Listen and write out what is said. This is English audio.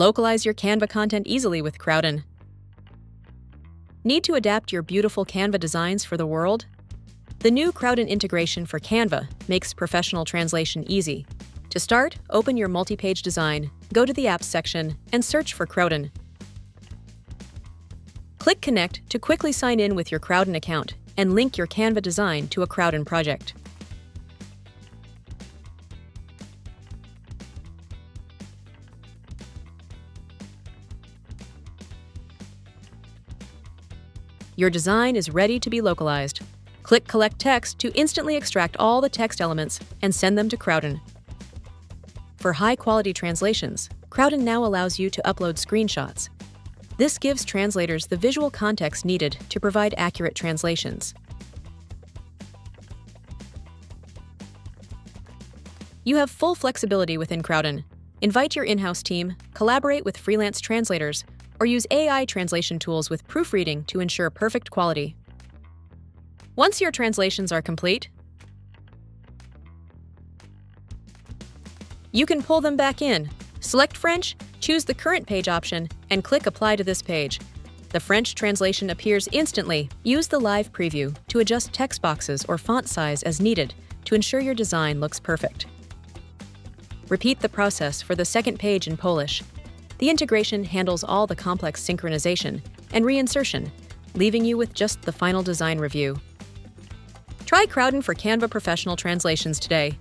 Localize your Canva content easily with Crowdin. Need to adapt your beautiful Canva designs for the world? The new Crowdin integration for Canva makes professional translation easy. To start, open your multi-page design, go to the Apps section, and search for Crowdin. Click Connect to quickly sign in with your Crowdin account and link your Canva design to a Crowdin project. Your design is ready to be localized. Click Collect Text to instantly extract all the text elements and send them to Crowdin. For high-quality translations, Crowdin now allows you to upload screenshots. This gives translators the visual context needed to provide accurate translations. You have full flexibility within Crowdin. Invite your in-house team, collaborate with freelance translators, or use AI translation tools with proofreading to ensure perfect quality. Once your translations are complete, you can pull them back in. Select French, choose the current page option, and click Apply to this page. The French translation appears instantly. Use the live preview to adjust text boxes or font size as needed to ensure your design looks perfect. Repeat the process for the second page in Polish the integration handles all the complex synchronization and reinsertion, leaving you with just the final design review. Try Crowdin for Canva Professional Translations today